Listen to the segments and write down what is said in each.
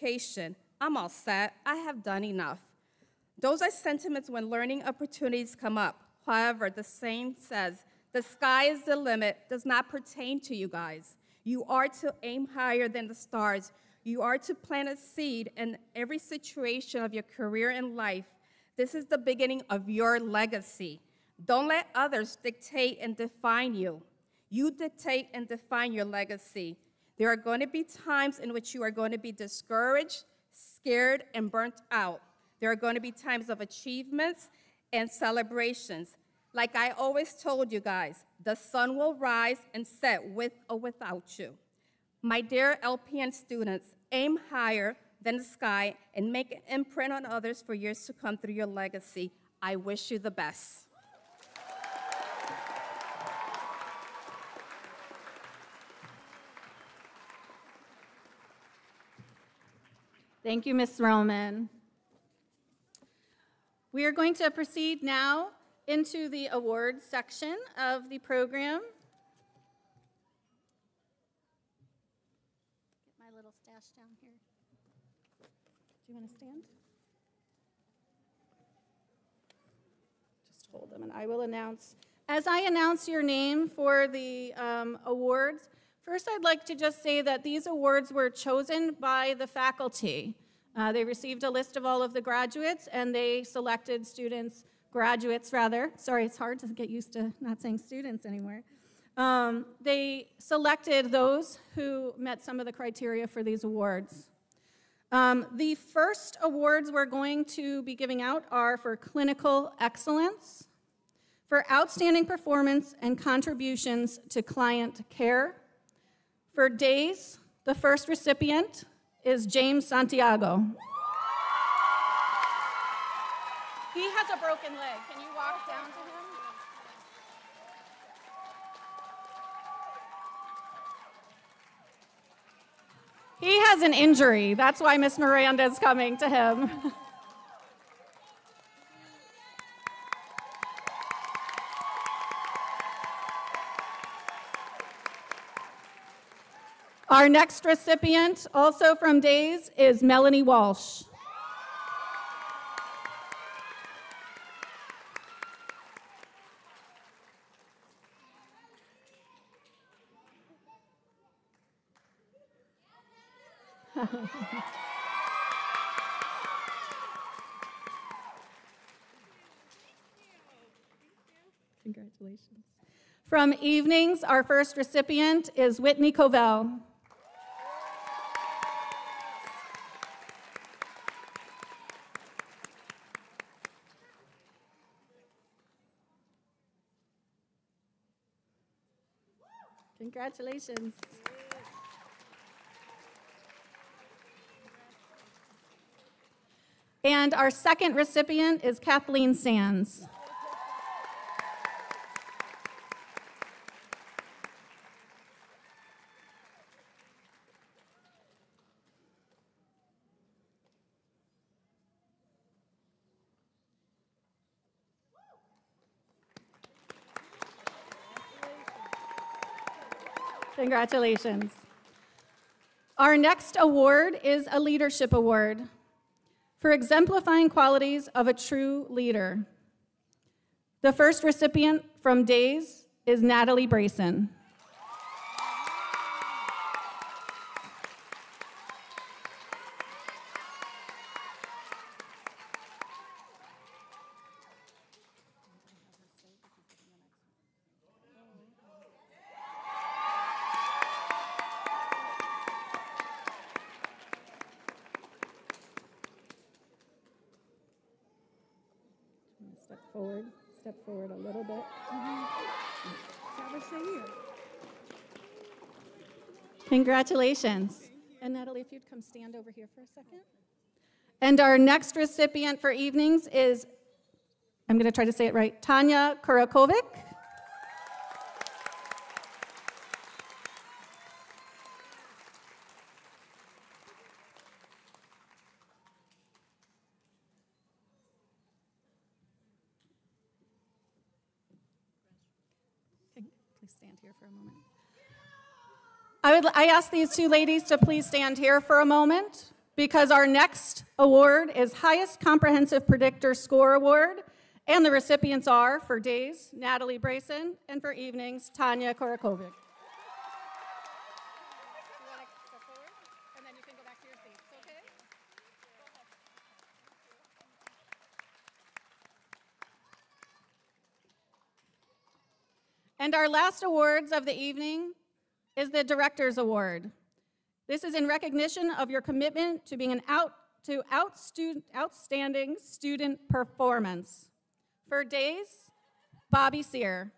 education. I'm all set. I have done enough. Those are sentiments when learning opportunities come up. However, the saying says, the sky is the limit does not pertain to you guys. You are to aim higher than the stars. You are to plant a seed in every situation of your career and life. This is the beginning of your legacy. Don't let others dictate and define you. You dictate and define your legacy. There are going to be times in which you are going to be discouraged, scared, and burnt out. There are going to be times of achievements and celebrations. Like I always told you guys, the sun will rise and set with or without you. My dear LPN students, aim higher than the sky and make an imprint on others for years to come through your legacy. I wish you the best. Thank you, Ms. Roman. We are going to proceed now into the awards section of the program. Get my little stash down here. Do you want to stand? Just hold them, and I will announce. As I announce your name for the um, awards, first I'd like to just say that these awards were chosen by the faculty. Uh, they received a list of all of the graduates, and they selected students graduates rather. Sorry, it's hard to get used to not saying students anymore. Um, they selected those who met some of the criteria for these awards. Um, the first awards we're going to be giving out are for clinical excellence, for outstanding performance and contributions to client care. For days, the first recipient is James Santiago. He has a broken leg. Can you walk down to him? He has an injury. That's why Miss Miranda is coming to him. Our next recipient, also from Days, is Melanie Walsh. Congratulations. From Evenings, our first recipient is Whitney Covell. Congratulations. And our second recipient is Kathleen Sands. Congratulations. Our next award is a leadership award for exemplifying qualities of a true leader. The first recipient from Days is Natalie Brayson. Step forward, step forward a little bit. Congratulations. And Natalie, if you'd come stand over here for a second. And our next recipient for evenings is, I'm going to try to say it right, Tanya Kurakovic. Please stand here for a moment. I would I ask these two ladies to please stand here for a moment. because our next award is Highest Comprehensive Predictor Score Award, and the recipients are for days, Natalie Brayson, and for evenings, Tanya Korakovic. And our last awards of the evening is the Director's Award. This is in recognition of your commitment to being an out to out student, outstanding student performance. For days, Bobby Sear.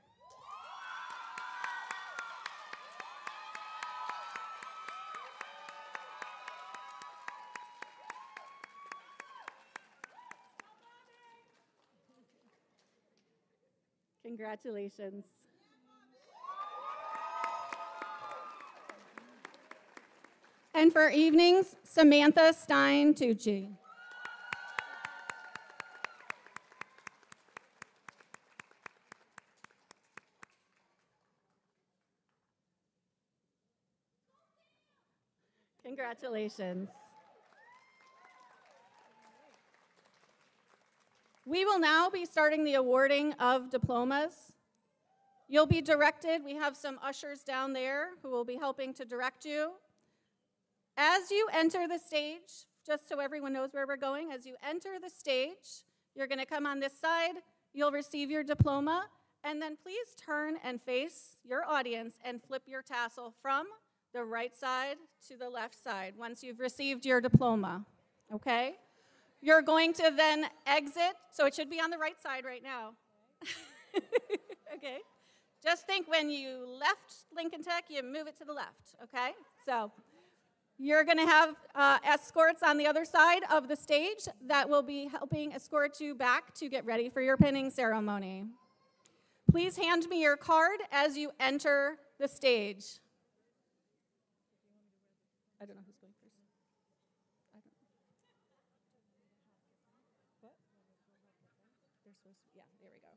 Congratulations. And for evenings, Samantha Stein Tucci. Congratulations. We will now be starting the awarding of diplomas. You'll be directed, we have some ushers down there who will be helping to direct you. As you enter the stage, just so everyone knows where we're going, as you enter the stage, you're going to come on this side, you'll receive your diploma, and then please turn and face your audience and flip your tassel from the right side to the left side once you've received your diploma, okay? You're going to then exit, so it should be on the right side right now. okay? Just think when you left Lincoln Tech, you move it to the left, okay? So you're going to have uh, escorts on the other side of the stage that will be helping escort you back to get ready for your pinning ceremony. Please hand me your card as you enter the stage. I don't know who's going first. I don't know. What? They're supposed to, yeah, there we go.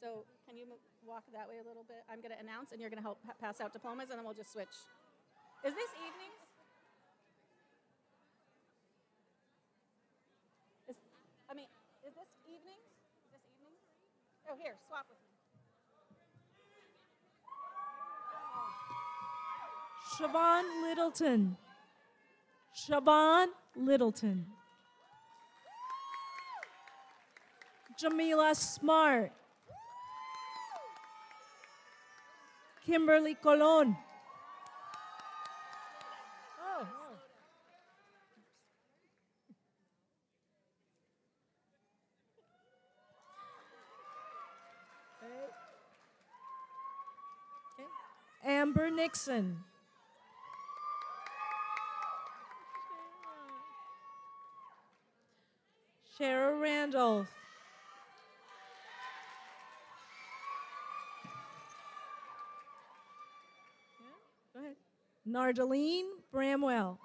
So can you mo- walk that way a little bit? I'm going to announce, and you're going to help pass out diplomas, and then we'll just switch. Is this evenings? Is, I mean, is this evenings? Is this evenings? Oh, here, swap with me. Siobhan Littleton. Siobhan Littleton. Jamila Smart. Kimberly Colon. Oh. Amber Nixon. Cheryl Randolph. Yeah, Go ahead. Nardeline Bramwell.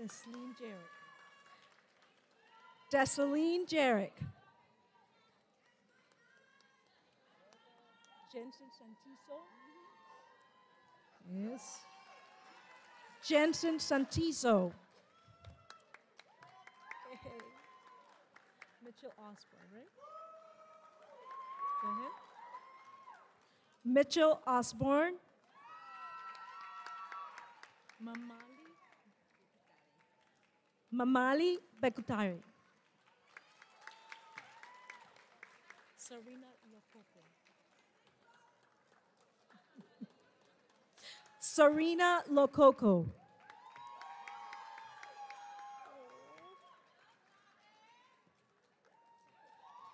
Dessalene Jarrett. Dessalene Jarrett. Jensen Santiso. Yes. Jensen Santiso. Mitchell Osborne, right? Go ahead. Mitchell Osborne. Mamali. Mamali Bekutari. Serena Lococo. Serena Lococo.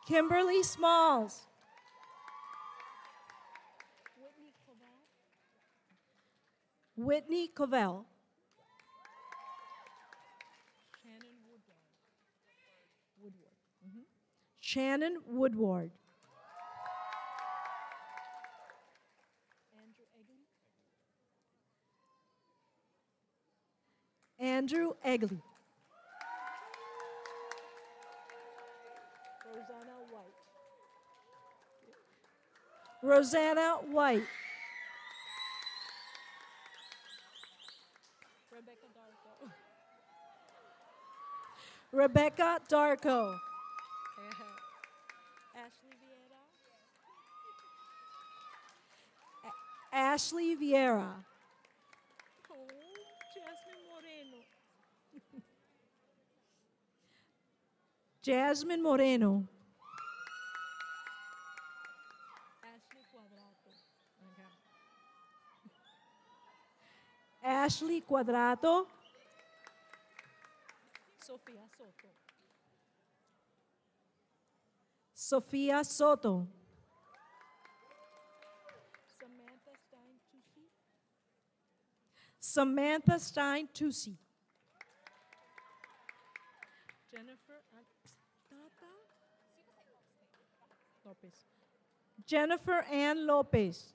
Kimberly Smalls. Whitney Covell. Shannon Woodward. Woodward. mhm. Shannon Woodward. Andrew Egley. Andrew Egley. Rosanna White. Rosanna White. Rebecca Darko. Ashley Vieira. A- Ashley Vieira. Oh, Jasmine Moreno. Jasmine Moreno. Ashley Quadrato. Sofía Soto. Sofía Soto. Samantha Stein Tucci. Samantha Stein Tucci. Jennifer Tata Lopez. Jennifer Ann Lopez.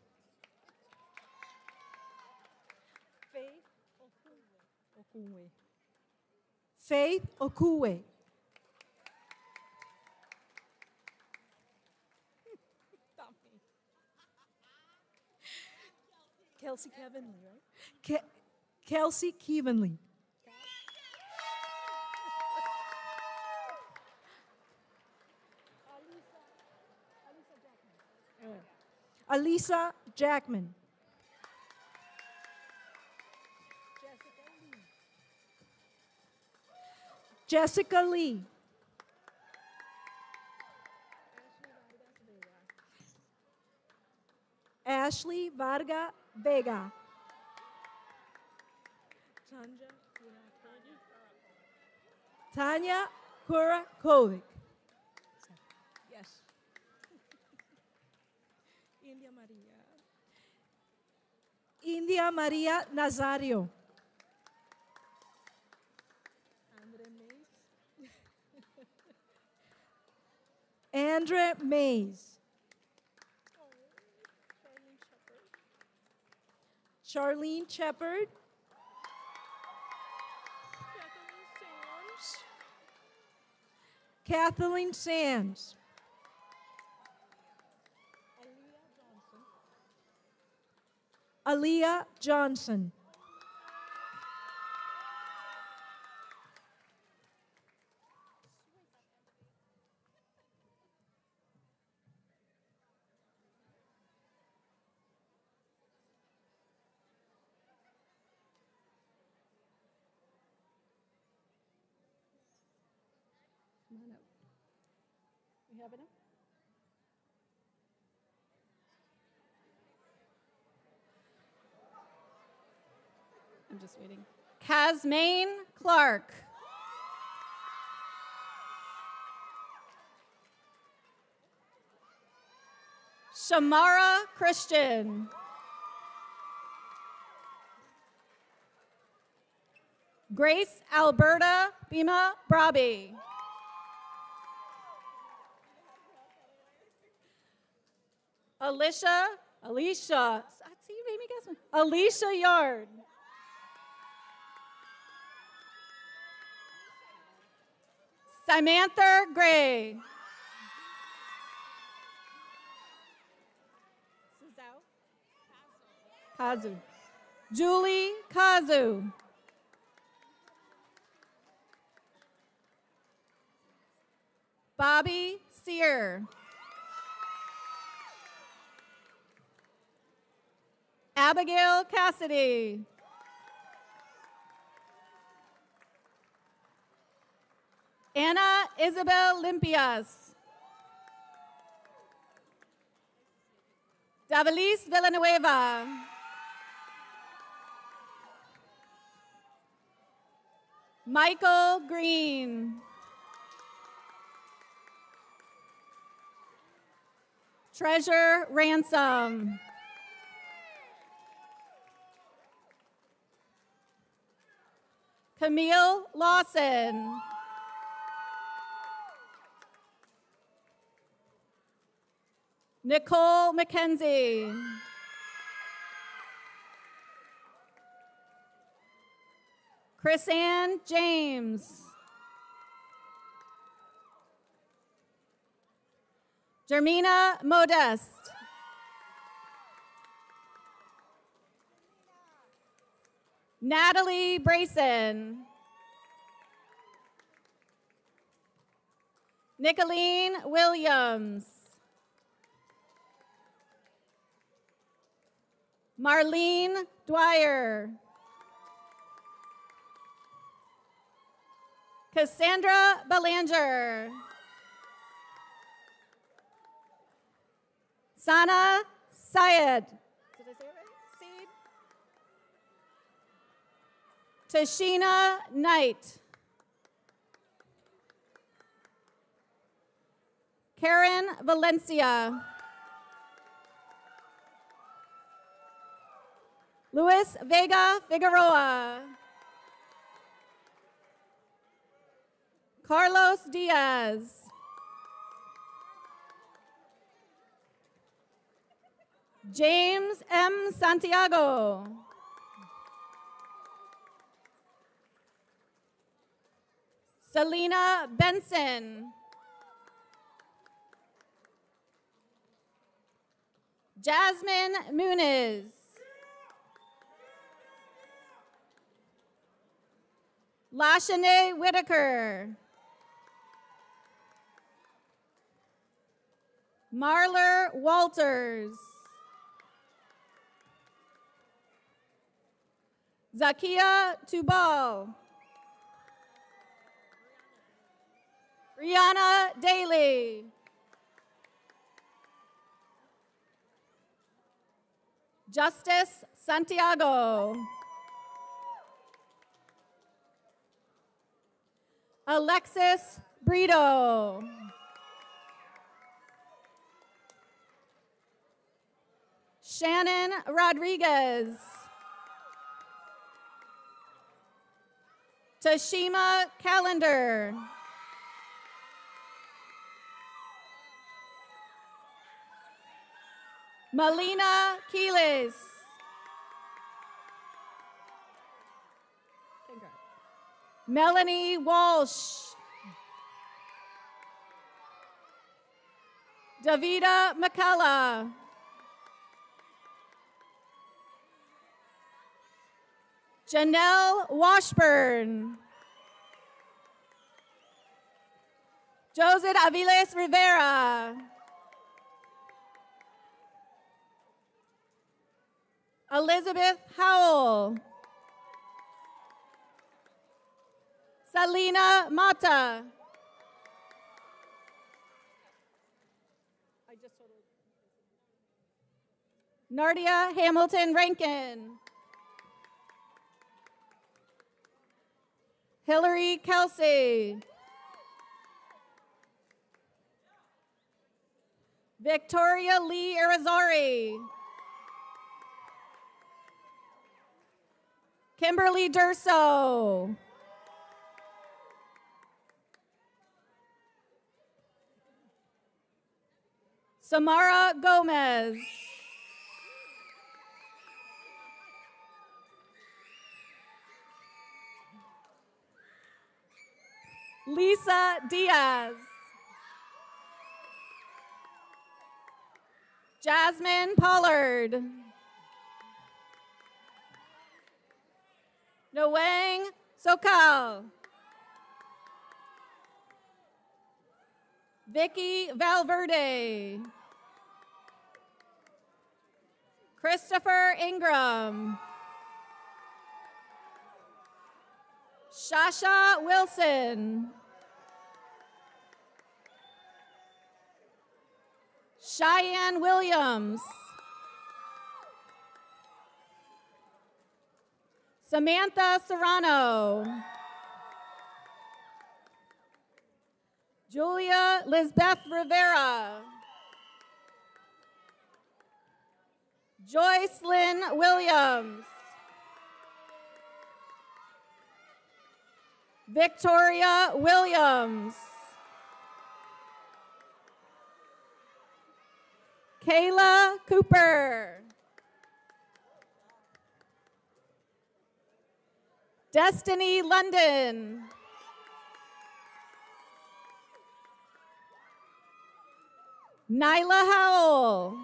Faith Okunwe. Faith Okuwe. Kelsey Kevinley, right? Ke- Kelsey Kevenley. Alisa Jackman. Jessica Lee. Ashley Varga Vega. Tanya Kurakovic. Yes. India Maria. India Maria Nazario. Andre Mays. Charlene Shepard. Kathleen Sands. Aaliyah Johnson. We have I'm just waiting. Casmaine Clark. Shamara Christian. Grace Alberta Bima Brabi. Alicia, Alicia, see, you made me guess. one. Alicia Yard. Samantha Gray. Kazu. Julie Kazu. Bobby Sear. Abigail Cassidy. Anna Isabel Limpias. Davalis Villanueva. Michael Green. Treasure Ransom. Camille Lawson. Nicole McKenzie. Chrisanne James. Jermina Modest. Natalie Brayson. Nicolene Williams. Marlene Dwyer. Cassandra Belanger. Sana Syed. Did I say it right? Seed. Tashina Knight. Karen Valencia. Luis Vega Figueroa. Carlos Diaz. James M. Santiago. Selena Benson. Jasmine Muniz. Lashane Whitaker. Marler Walters. Zakia Tubal. Rihanna Daly. Justice Santiago. Alexis Brito. Shannon Rodriguez. Tashima Calendar. Melina Keelis. Melanie Walsh. Davida McCullough. Janelle Washburn. Joseph Aviles Rivera. Elizabeth Howell. Salina Mata. Nardia Hamilton Rankin. Hillary Kelsey. Victoria Lee Irizarry. Kimberly Durso. Samara Gomez. Lisa Diaz. Jasmine Pollard. Noang Sokal. Vicky Valverde. Christopher Ingram. Shasha Wilson. Cheyenne Williams. Samantha Serrano. Julia Lisbeth Rivera. Joyce Lynn Williams. Victoria Williams. Kayla Cooper. Destiny London. Nyla Howell.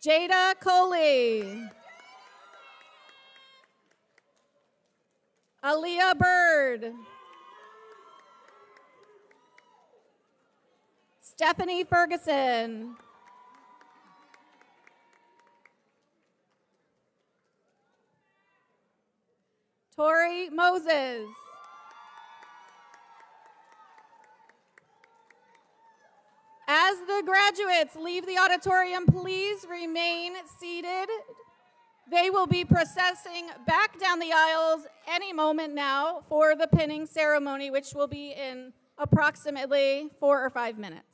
Jada Coley. Aaliyah Bird. Stephanie Ferguson. Tori Moses. As the graduates leave the auditorium, please remain seated. They will be processing back down the aisles any moment now for the pinning ceremony, which will be in approximately four or five minutes.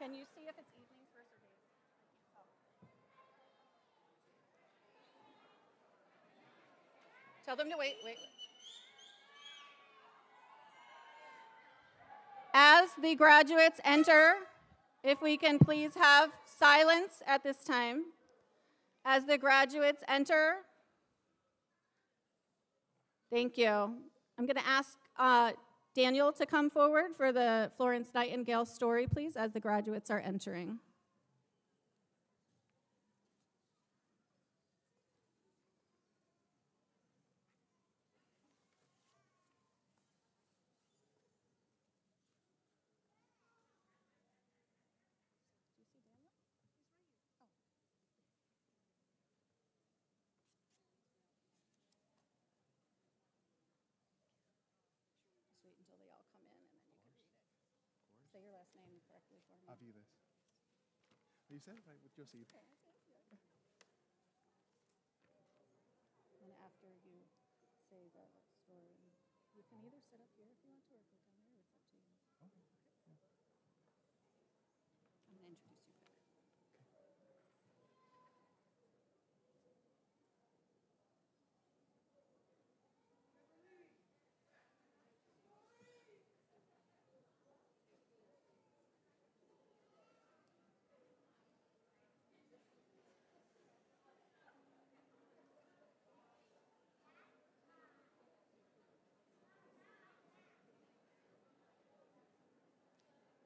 Can you see if it's evening first or days? Tell them to wait, wait. As the graduates enter, if we can please have silence at this time. As the graduates enter, thank you. I'm going to ask uh, Daniel to come forward for the Florence Nightingale story, please, as the graduates are entering. have you this? Are you set? Right, with your seat. And after you say the story, you can either sit up here if you want to, or if you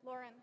Lauren.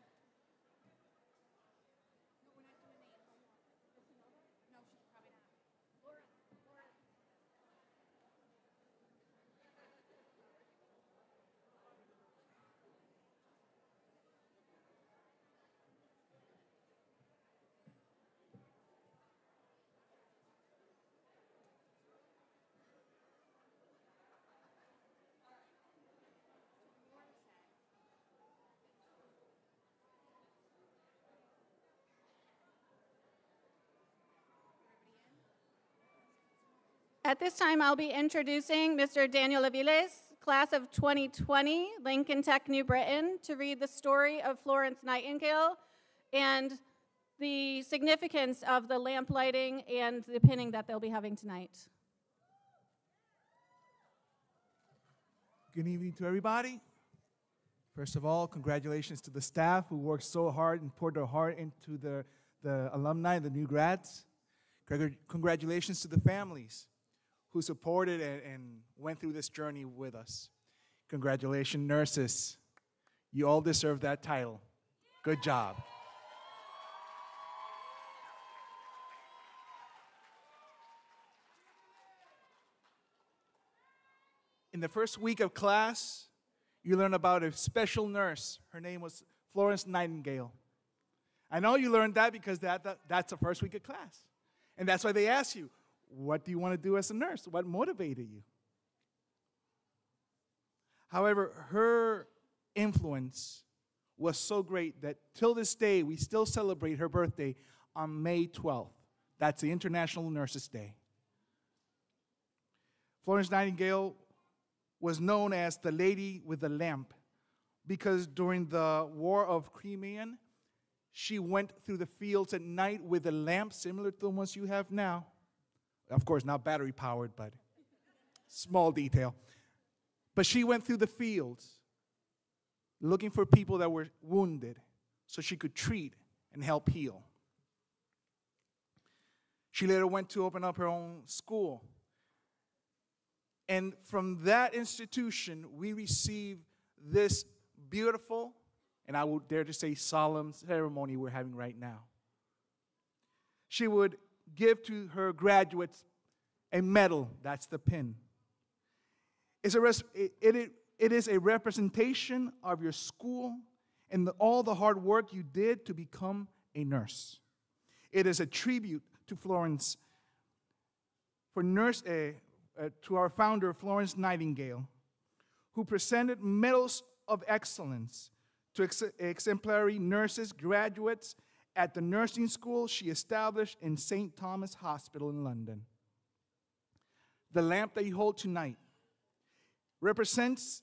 At this time, I'll be introducing Mr. Daniel Aviles, class of 2020, Lincoln Tech, New Britain, to read the story of Florence Nightingale and the significance of the lamp lighting and the pinning that they'll be having tonight. Good evening to everybody. First of all, congratulations to the staff who worked so hard and poured their heart into the, the alumni, the new grads. Congra- Congratulations to the families who supported and, and went through this journey with us. Congratulations, nurses. You all deserve that title. Good job. In the first week of class, you learn about a special nurse. Her name was Florence Nightingale. I know you learned that because that, that, that's the first week of class. And that's why they ask you, what do you want to do as a nurse? What motivated you? However, her influence was so great that till this day, we still celebrate her birthday on May 12th. That's the International Nurses Day. Florence Nightingale was known as the Lady with the Lamp because during the War of Crimean, she went through the fields at night with a lamp similar to the ones you have now. Of course, not battery powered, but small detail. But she went through the fields looking for people that were wounded so she could treat and help heal. She later went to open up her own school. And from that institution, we receive this beautiful, and I would dare to say solemn ceremony we're having right now. She would give to her graduates a medal, that's the pin. It's a res- it, it, it is a representation of your school and the, all the hard work you did to become a nurse. It is a tribute to Florence, for nurse, uh, uh, to our founder, Florence Nightingale, who presented medals of excellence to ex- exemplary nurses, graduates at the nursing school she established in St. Thomas Hospital in London. The lamp that you hold tonight represents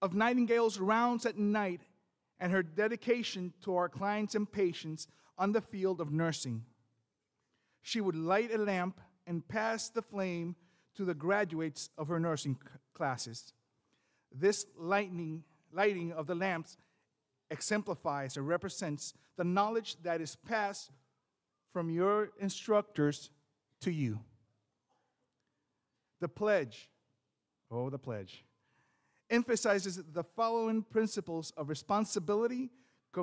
of Nightingale's rounds at night and her dedication to our clients and patients on the field of nursing. She would light a lamp and pass the flame to the graduates of her nursing classes. This lightning, lighting of the lamps exemplifies or represents the knowledge that is passed from your instructors to you. The pledge, oh, the pledge, emphasizes the following principles of responsibility, eh,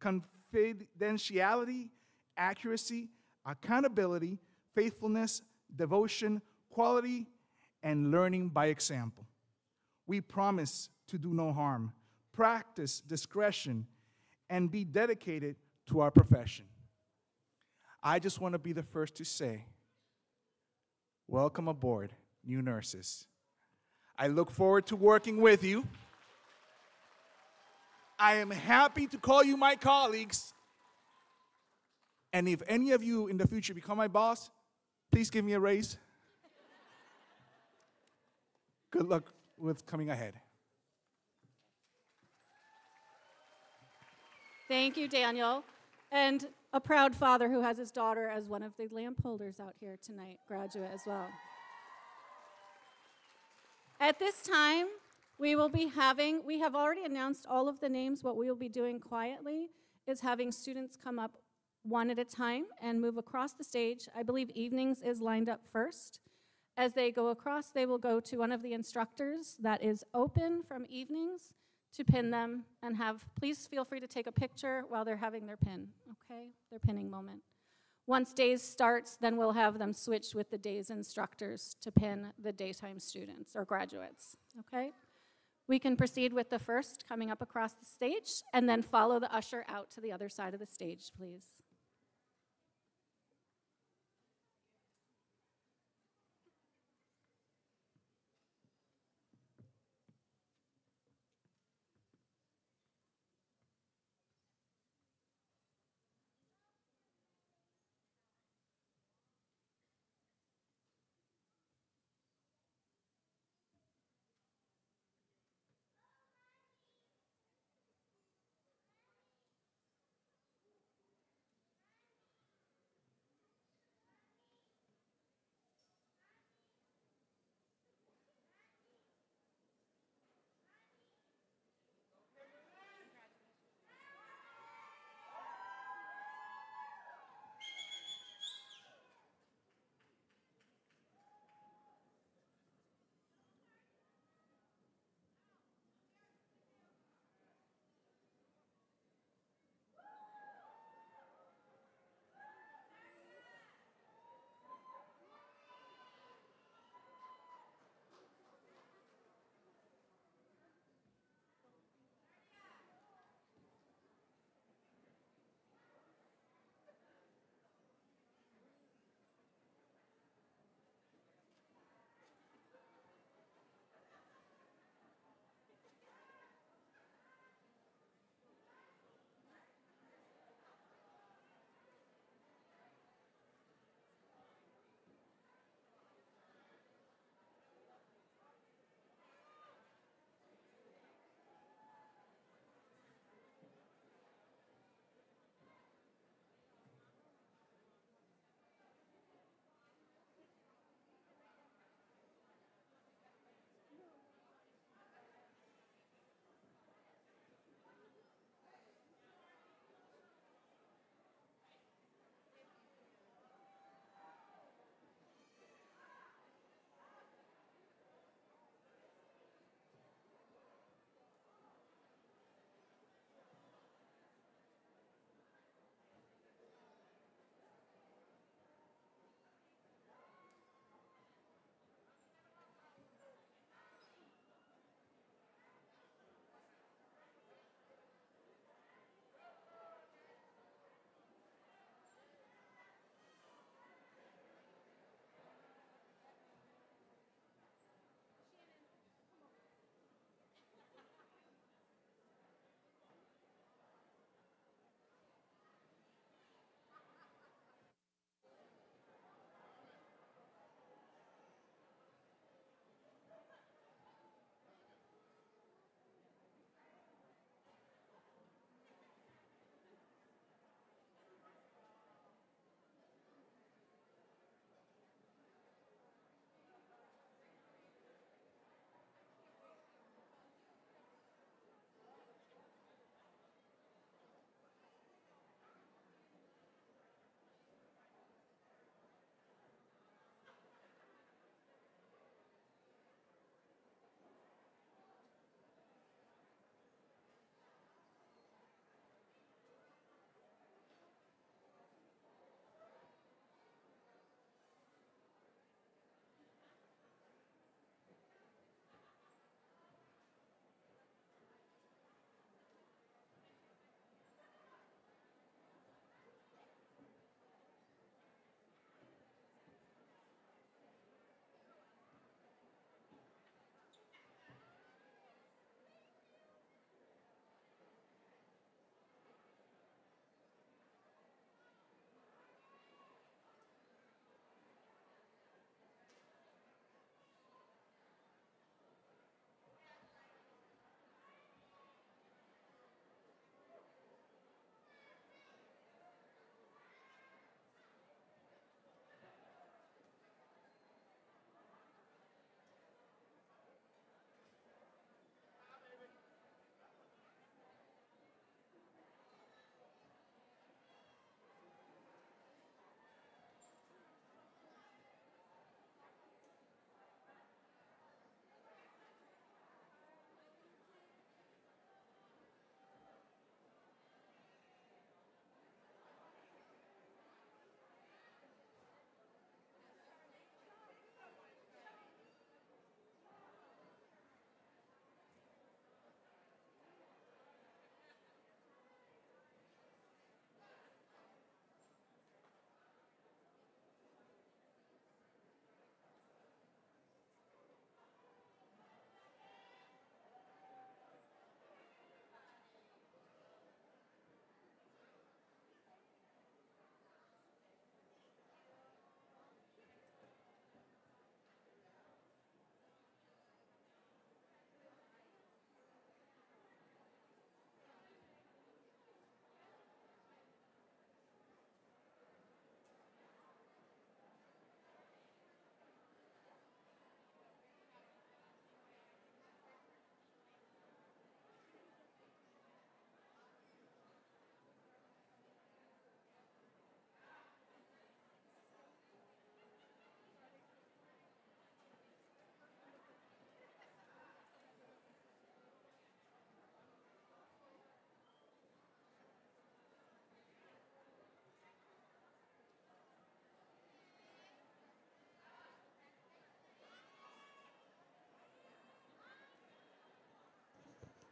confidentiality, accuracy, accountability, faithfulness, devotion, quality, and learning by example. We promise to do no harm, practice discretion, and be dedicated to our profession. I just want to be the first to say, welcome aboard, new nurses. I look forward to working with you. I am happy to call you my colleagues. And if any of you in the future become my boss, please give me a raise. Good luck with coming ahead. Thank you, Daniel. And a proud father who has his daughter as one of the lamp holders out here tonight, graduate as well. At this time, we will be having, we have already announced all of the names. What we will be doing quietly is having students come up one at a time and move across the stage. I believe evenings is lined up first. As they go across, they will go to one of the instructors that is open from evenings to pin them and have, please feel free to take a picture while they're having their pin, okay? Their pinning moment. Once days starts, then we'll have them switch with the day's instructors to pin the daytime students or graduates, okay? We can proceed with the first coming up across the stage and then follow the usher out to the other side of the stage, please.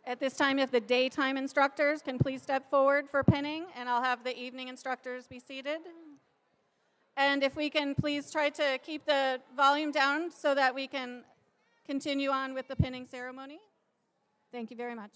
At this time, if the daytime instructors can please step forward for pinning, and I'll have the evening instructors be seated. And if we can please try to keep the volume down so that we can continue on with the pinning ceremony. Thank you very much.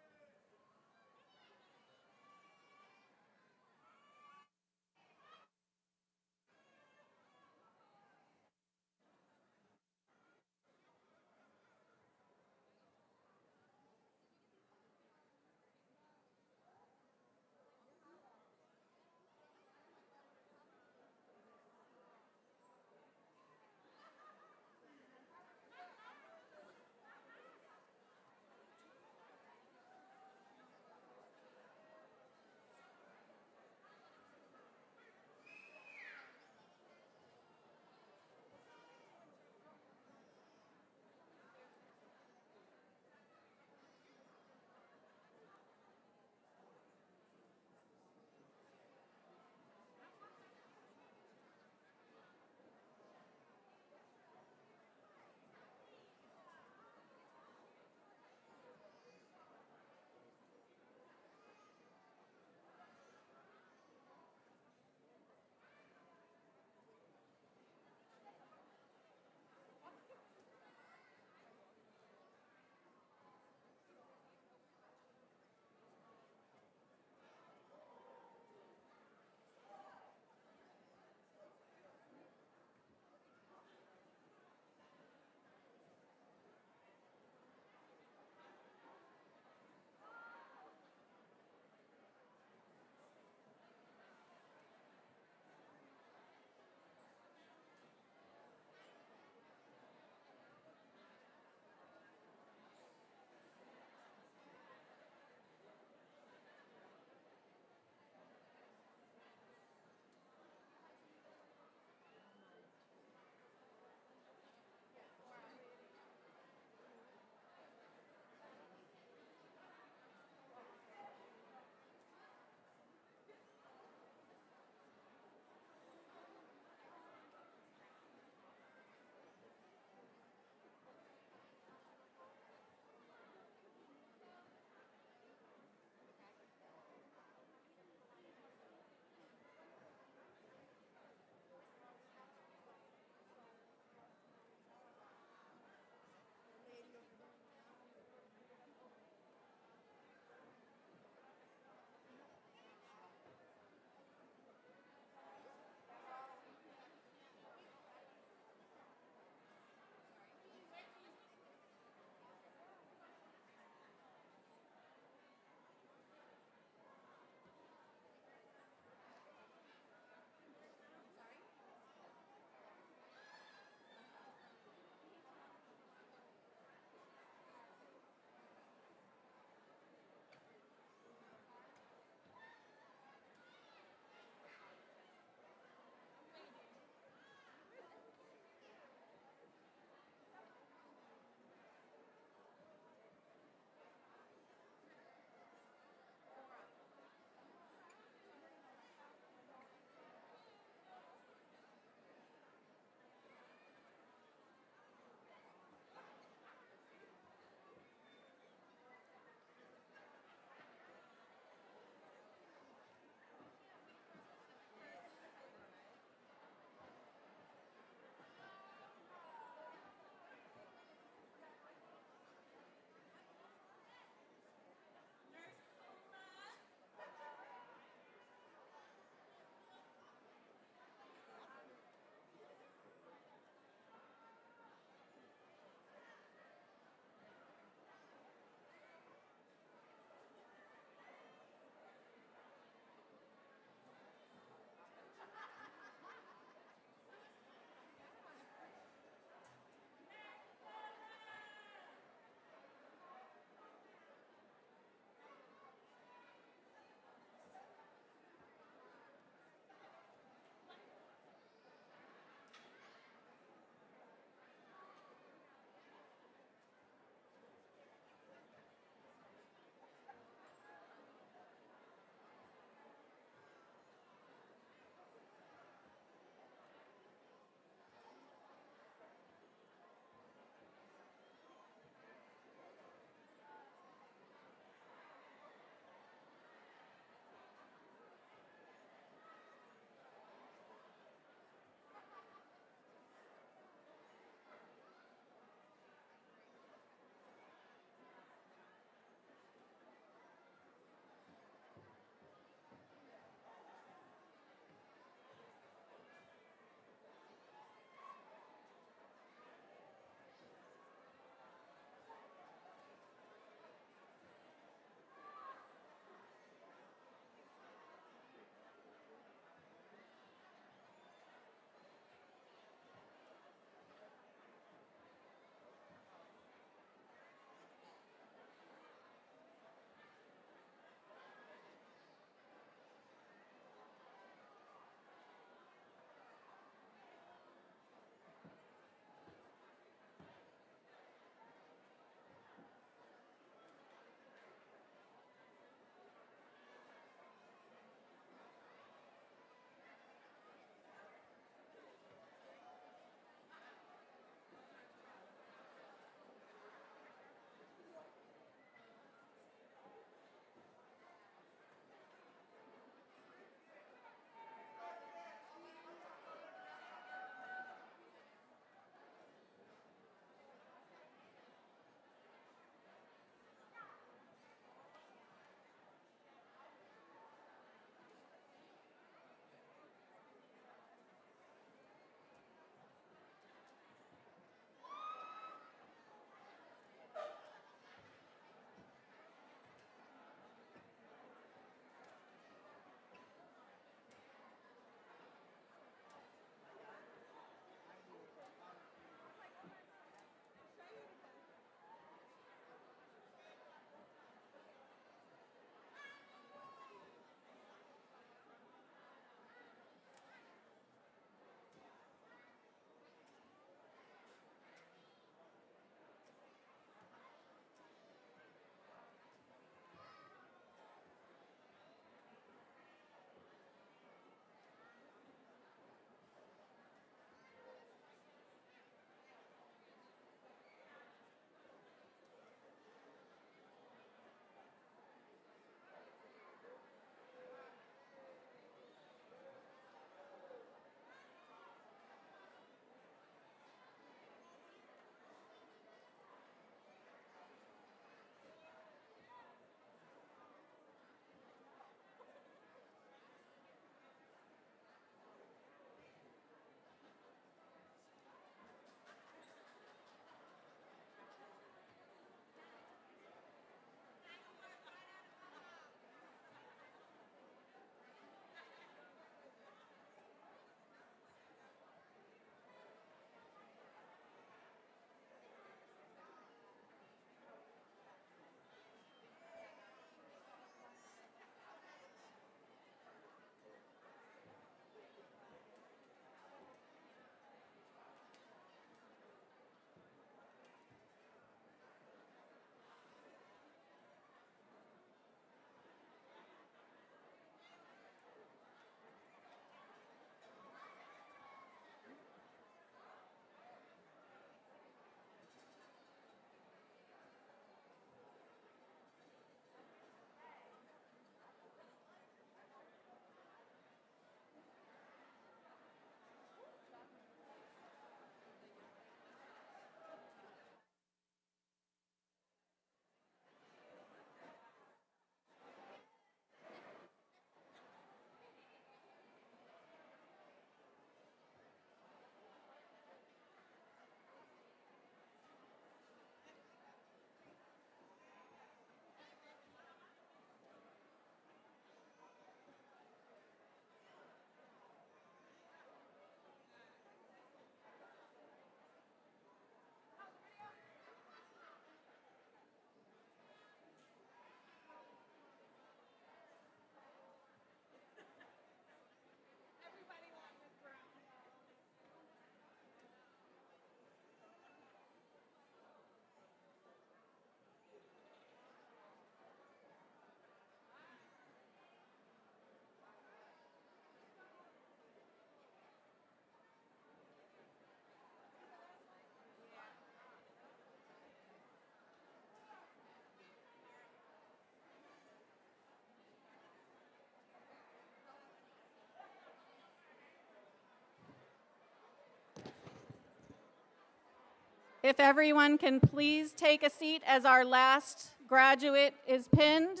If everyone can please take a seat as our last graduate is pinned.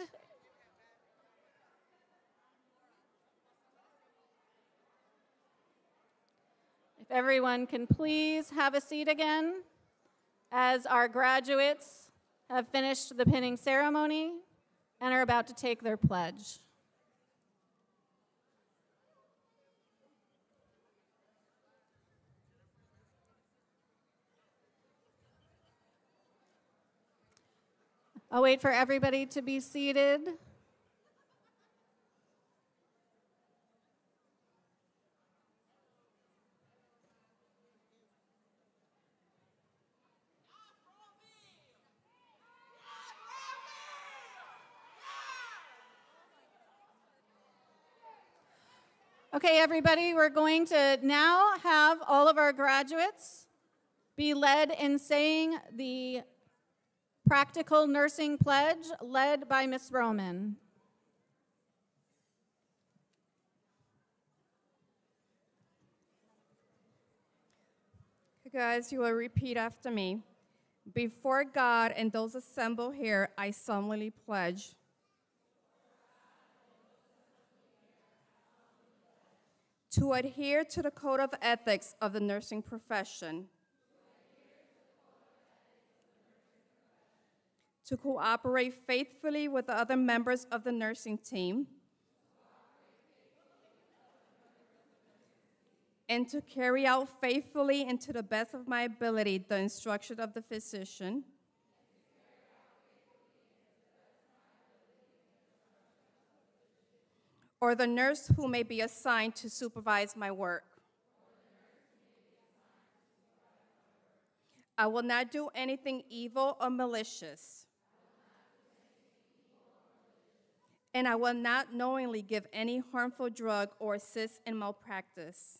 If everyone can please have a seat again as our graduates have finished the pinning ceremony and are about to take their pledge. I'll wait for everybody to be seated. Okay, everybody, we're going to now have all of our graduates be led in saying the practical nursing pledge led by Ms. Roman. Guys, you will repeat after me. Before God and those assembled here, I solemnly pledge. To adhere to the code of ethics of the nursing profession. To cooperate faithfully with the other members of the nursing team. and to carry out faithfully and to the best of my ability the instruction of the physician. Or the nurse who may be assigned to supervise my work. I will not do anything evil or malicious. And I will not knowingly give any harmful drug or assist in malpractice.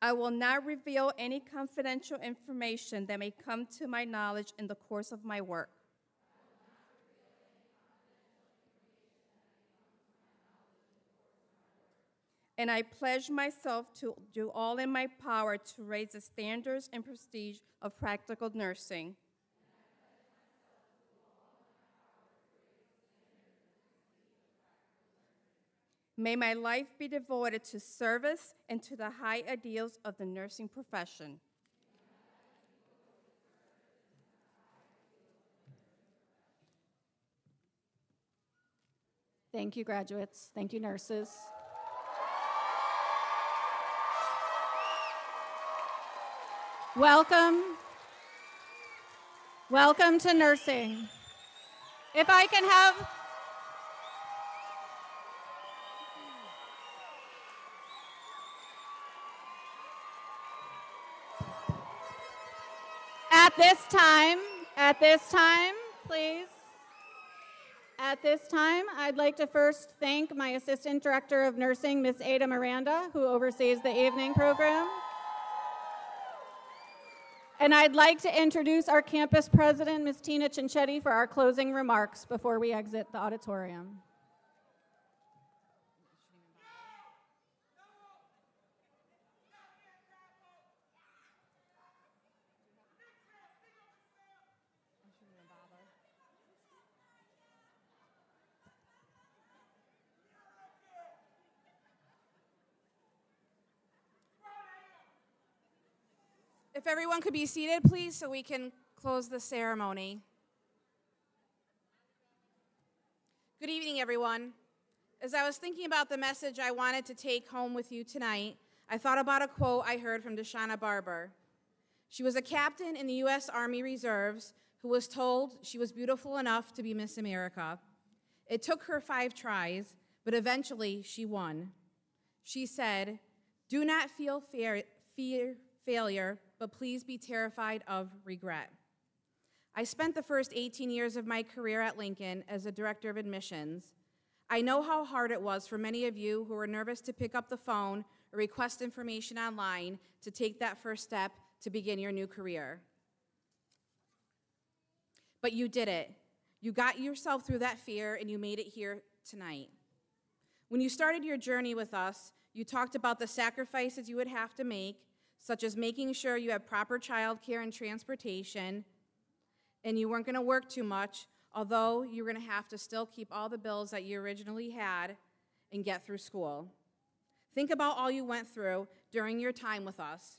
I will not reveal any confidential information that may come to my knowledge in the course of my work. And I pledge myself to do all in my power to raise the standards and prestige of practical nursing. May my life be devoted to service and to the high ideals of the nursing profession. Thank you, graduates. Thank you, nurses. Welcome. Welcome to nursing. If I can have At this time, at this time, please. At this time, I'd like to first thank my Assistant Director of Nursing, Ms. Ada Miranda, who oversees the evening program. And I'd like to introduce our campus president, Ms. Tina Cincetti, for our closing remarks before we exit the auditorium. If everyone could be seated, please, so we can close the ceremony. Good evening, everyone. As I was thinking about the message I wanted to take home with you tonight, I thought about a quote I heard from Deshauna Barber. She was a captain in the U.S. Army Reserves who was told she was beautiful enough to be Miss America. It took her five tries, but eventually she won. She said, Do not feel fear, fear failure, but please be terrified of regret. I spent the first 18 years of my career at Lincoln as a director of admissions. I know how hard it was for many of you who were nervous to pick up the phone or request information online to take that first step to begin your new career. But you did it. You got yourself through that fear and you made it here tonight. When you started your journey with us, You talked about the sacrifices you would have to make, such as making sure you have proper childcare and transportation, and you weren't going to work too much, although you were going to have to still keep all the bills that you originally had and get through school. Think about all you went through during your time with us.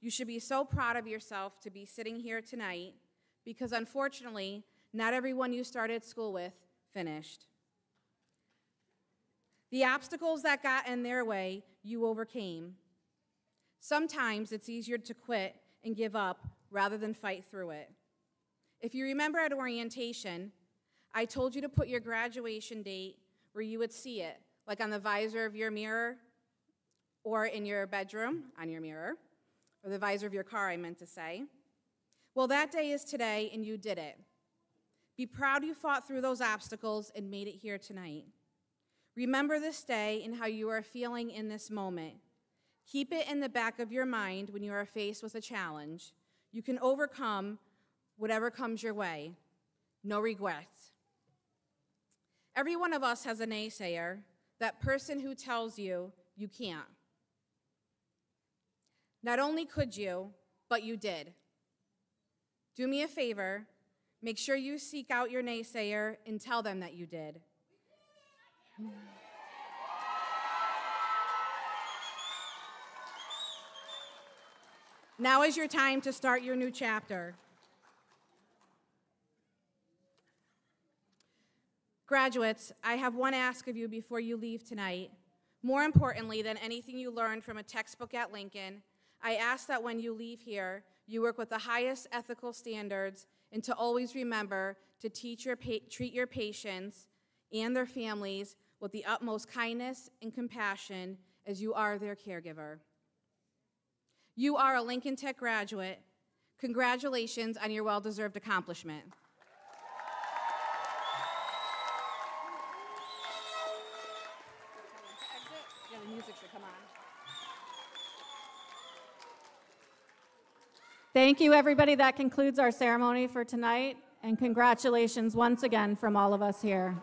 You should be so proud of yourself to be sitting here tonight because unfortunately, not everyone you started school with finished. The obstacles that got in their way, you overcame. Sometimes it's easier to quit and give up rather than fight through it. If you remember at orientation, I told you to put your graduation date where you would see it, like on the visor of your mirror or in your bedroom on your mirror, or the visor of your car, I meant to say. Well, that day is today, and you did it. Be proud you fought through those obstacles and made it here tonight. Remember this day and how you are feeling in this moment. Keep it in the back of your mind when you are faced with a challenge. You can overcome whatever comes your way. No regrets. Every one of us has a naysayer, that person who tells you you can't. Not only could you, but you did. Do me a favor, make sure you seek out your naysayer and tell them that you did. Now is your time to start your new chapter. Graduates, I have one ask of you before you leave tonight. More importantly than anything you learned from a textbook at Lincoln, I ask that when you leave here, you work with the highest ethical standards and to always remember to teach your treat your patients and their families with the utmost kindness and compassion as you are their caregiver. You are a Lincoln Tech graduate. Congratulations on your well deserved accomplishment. Thank you, everybody. That concludes our ceremony for tonight, and congratulations once again from all of us here.